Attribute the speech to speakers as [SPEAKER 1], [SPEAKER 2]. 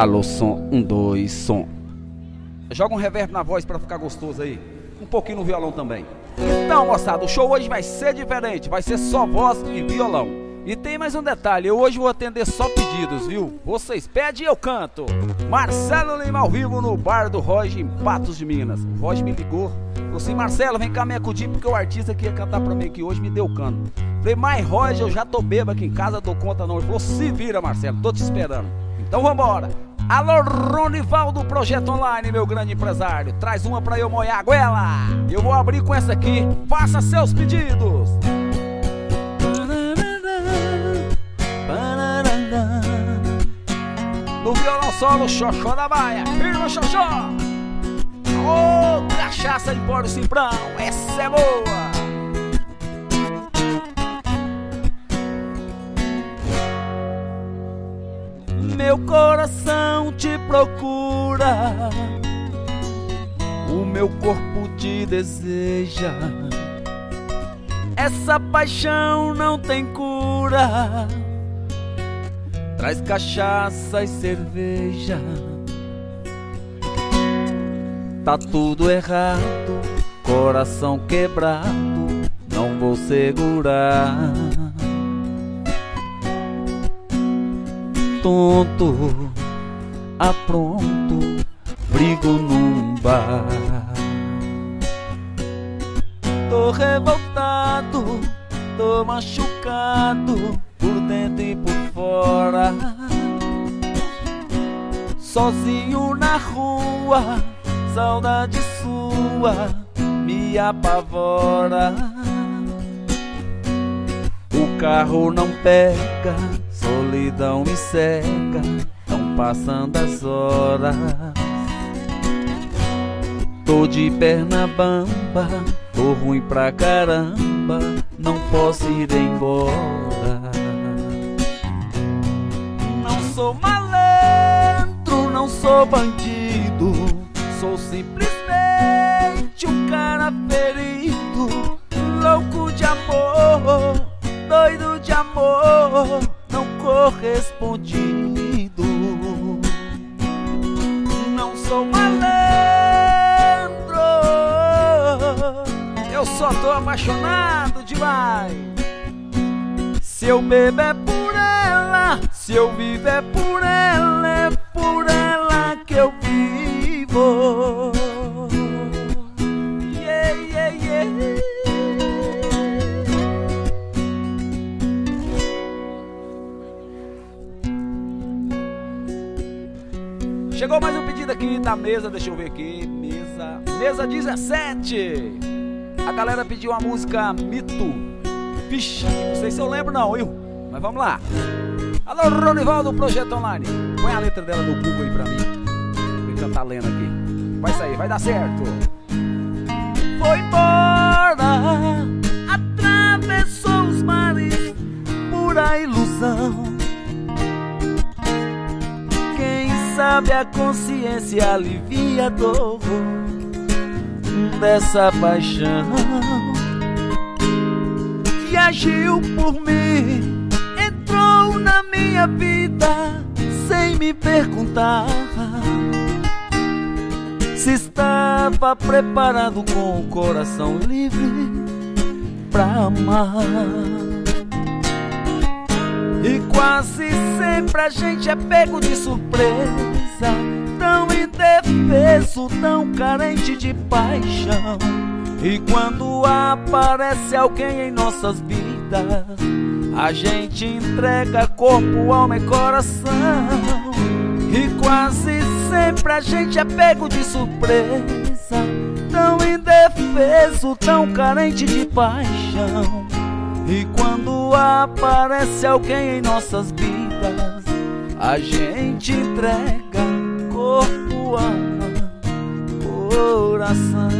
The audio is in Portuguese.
[SPEAKER 1] Alô, som, um, dois, som. Joga um reverb na voz para ficar gostoso aí. Um pouquinho no violão também. Então, moçada, o show hoje vai ser diferente. Vai ser só voz e violão. E tem mais um detalhe, eu hoje vou atender só pedidos, viu? Vocês pedem e eu canto. Marcelo Lima ao vivo no bar do Roger em Patos de Minas. O Roger me ligou, falou assim: Marcelo, vem cá me acudir porque o artista que ia cantar pra mim aqui hoje me deu cano. Falei, mas Roger, eu já tô bêbado aqui em casa, dou conta não. Ele falou: se vira, Marcelo, tô te esperando. Então vambora. Alô, Ronival do Projeto Online, meu grande empresário. Traz uma pra eu molhar a goela. Eu vou abrir com essa aqui. Faça seus pedidos. No violão solo, Xoxó da Baia. Firma, Xoxó. Ô, oh, cachaça de Poro Simprão. Essa é boa. Meu coração te procura, o meu corpo te deseja. Essa paixão não tem cura. Traz cachaça e cerveja. Tá tudo errado, coração quebrado, não vou segurar. Tonto, apronto, brigo num bar. Tô revoltado, tô machucado, por dentro e por fora. Sozinho na rua, saudade sua me apavora. O carro não pega solidão me cega, tão passando as horas. Tô de perna bamba, tô ruim pra caramba, não posso ir embora. Não sou malandro, não sou bandido, sou simplesmente um cara ferido, louco de amor, doido de amor correspondido. Não sou malandro, eu só tô apaixonado demais. Se eu beber é por ela, se eu viver é por ela, é por ela que eu vivo. Chegou mais um pedido aqui da mesa, deixa eu ver aqui. Mesa, mesa 17. A galera pediu a música Mito. Vixe, não sei se eu lembro não, viu? Mas vamos lá. Alô, Ronival do Projeto Online. Põe a letra dela no Google aí pra mim. Vou cantar lendo aqui. Vai sair, vai dar certo. Foi embora, atravessou os mares, pura ilusão sabe a consciência alivia a dor dessa paixão que agiu por mim, entrou na minha vida sem me perguntar se estava preparado com o coração livre pra amar. E quase sempre a gente é pego de surpresa Tão indefeso, tão carente de paixão. E quando aparece alguém em nossas vidas A gente entrega corpo, alma e coração. E quase sempre a gente é pego de surpresa Tão indefeso, tão carente de paixão. E quando aparece alguém em nossas vidas, a gente entrega corpo, alma, coração.